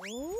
Uhum.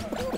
Oh,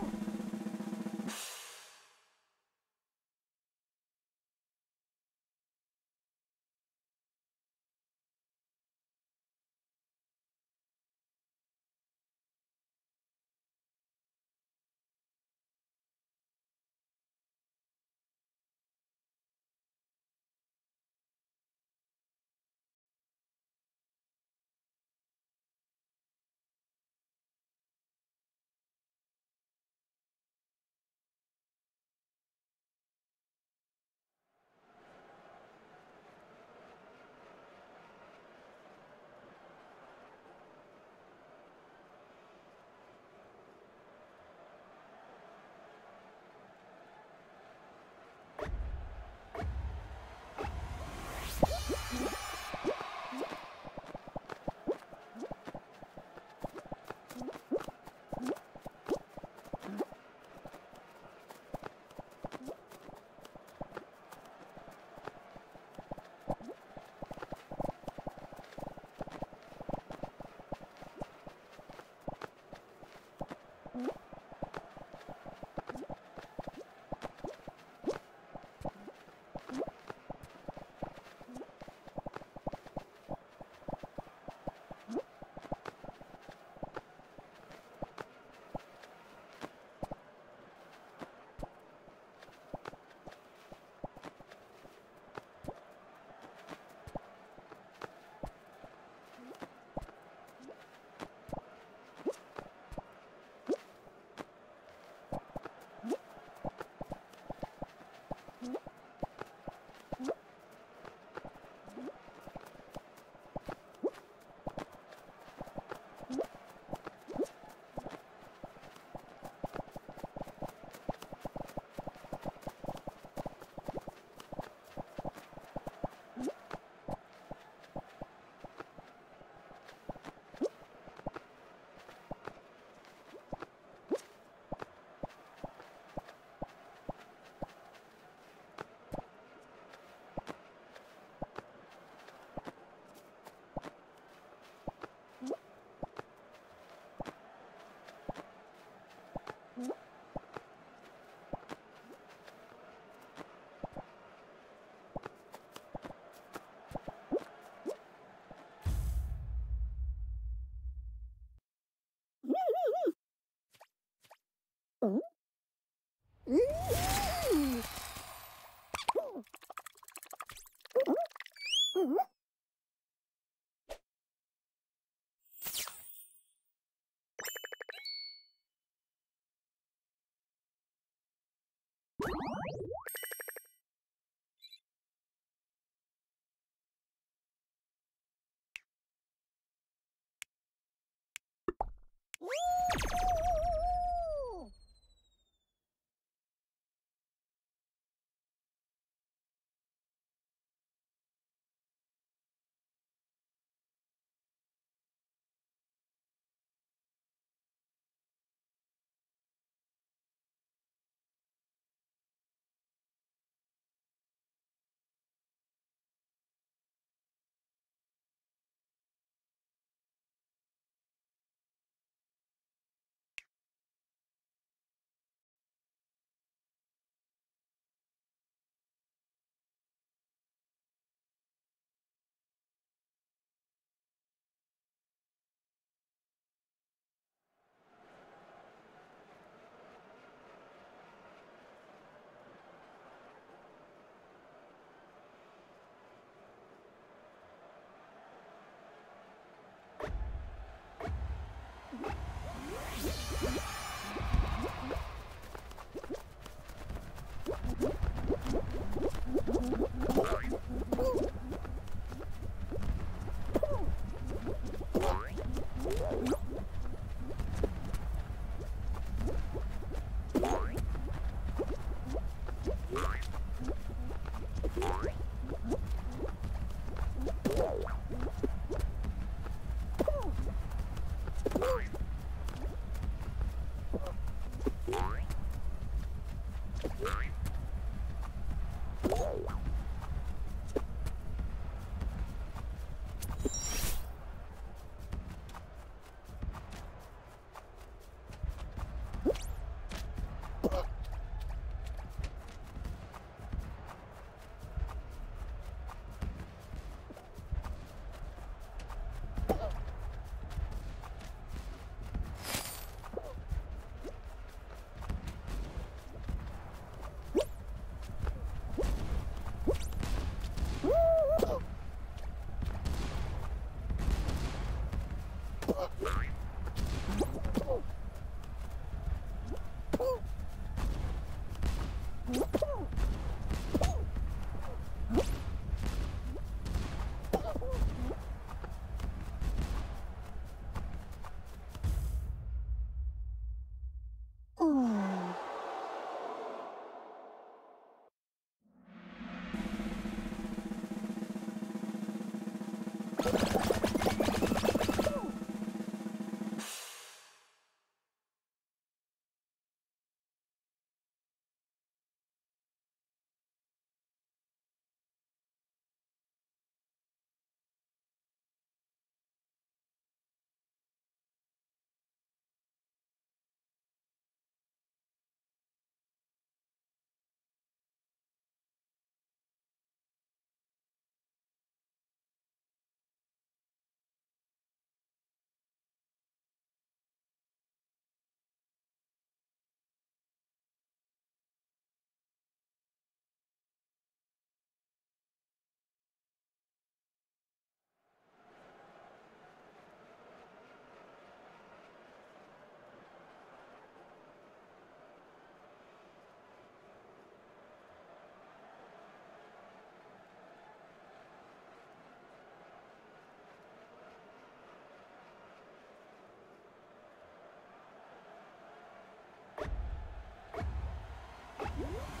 Woo!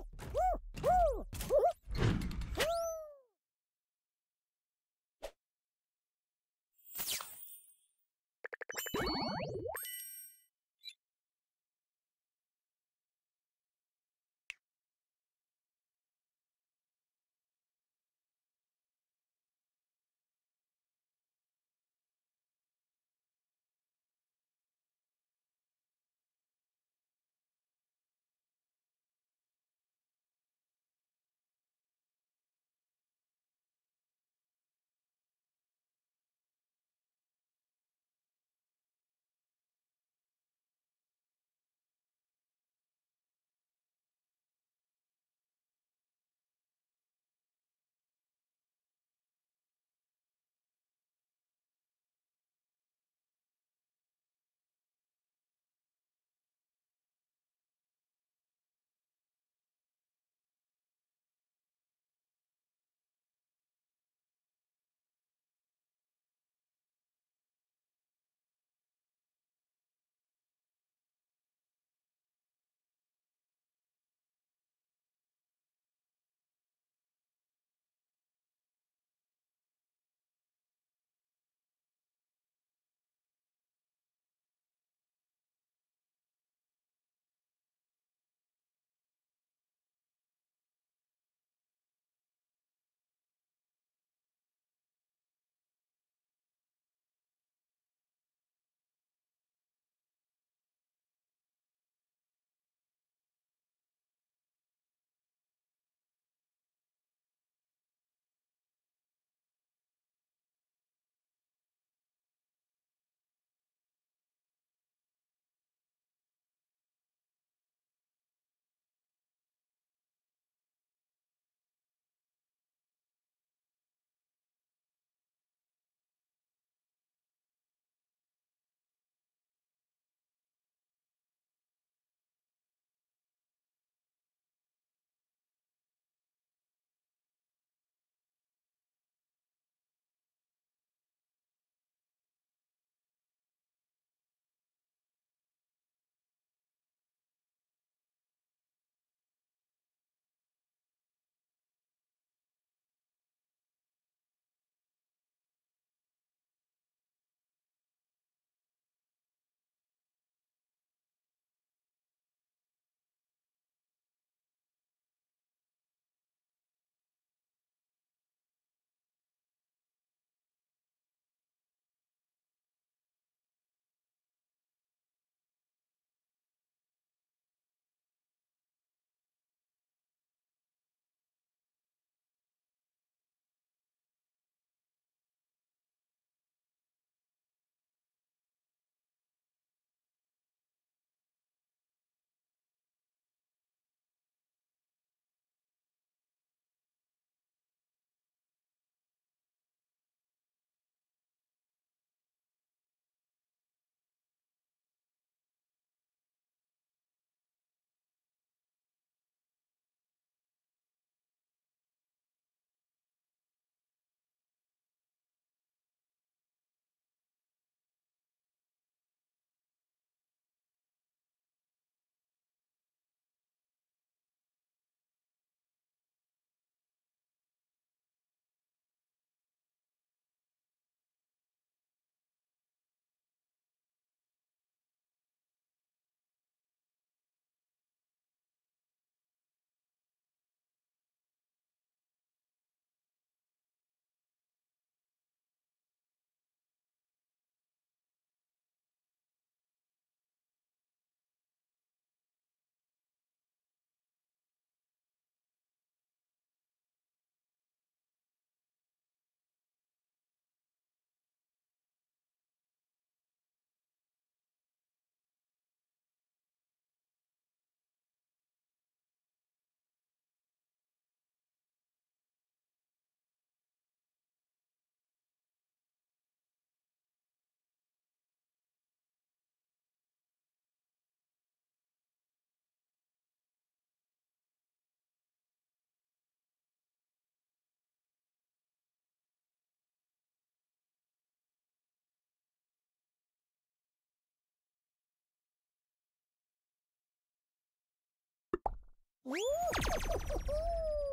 Ooh.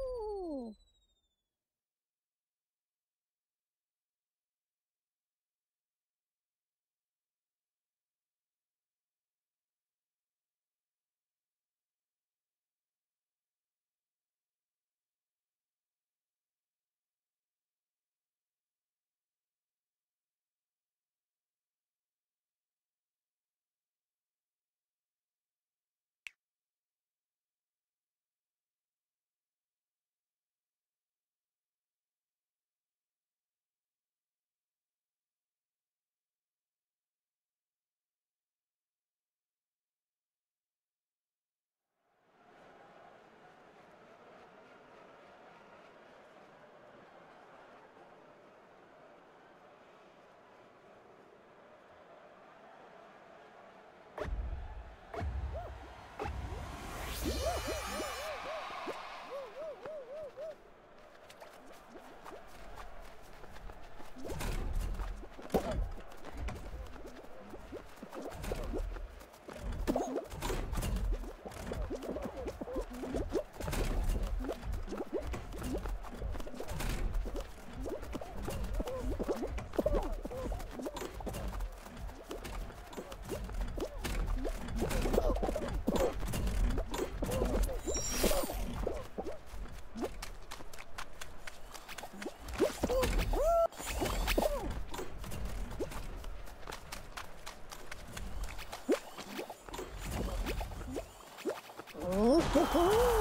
Oh.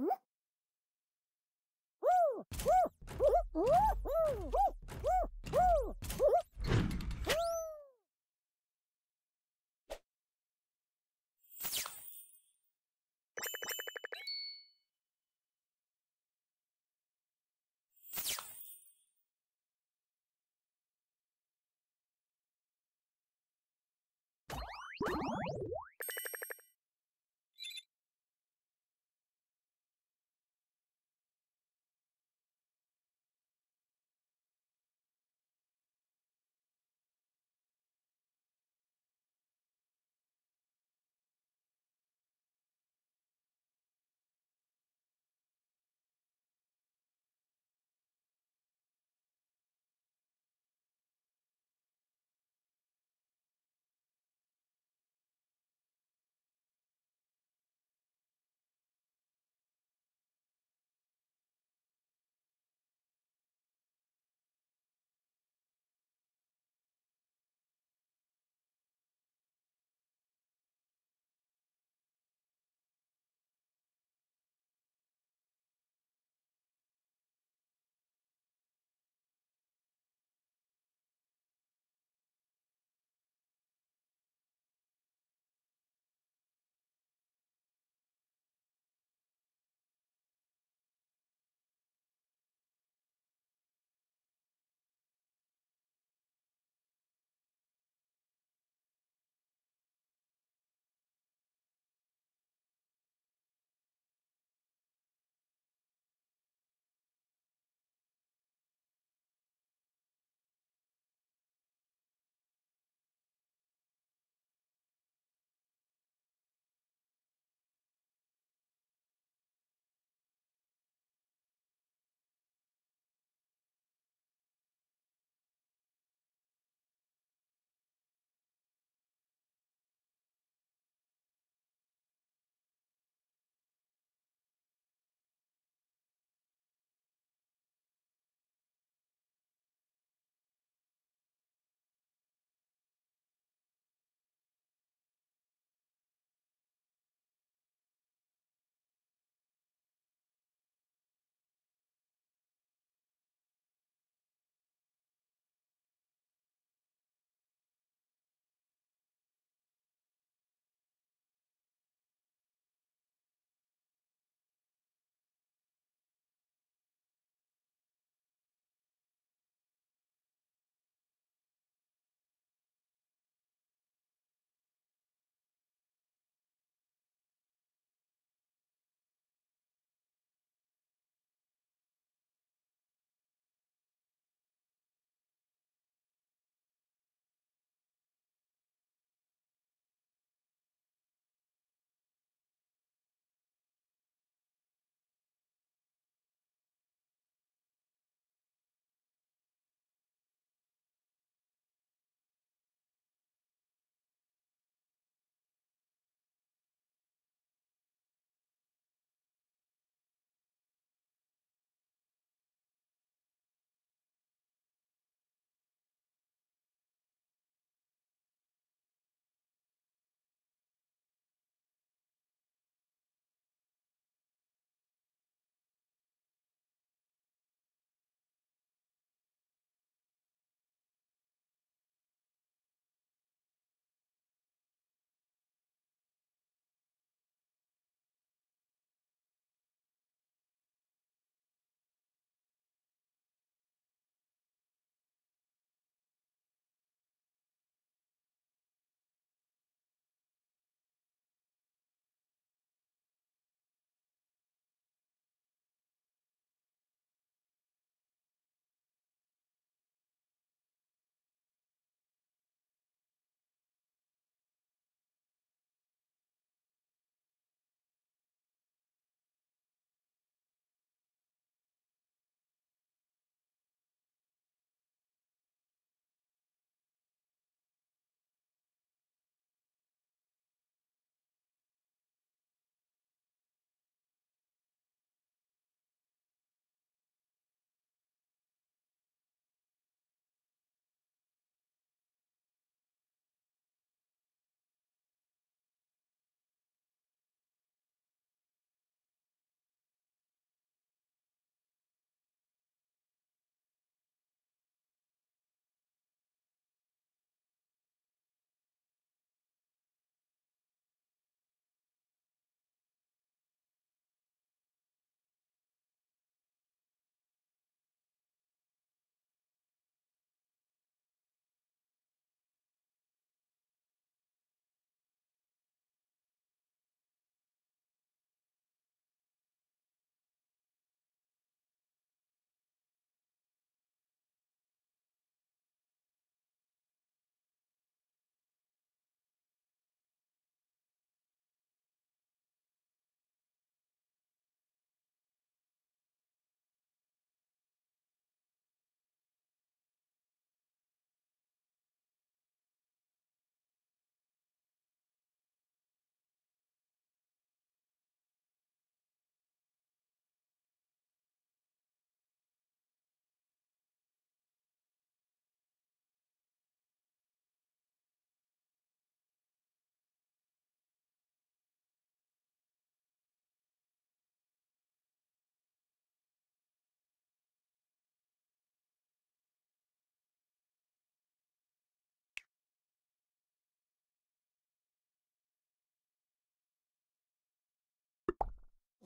you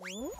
Uhum.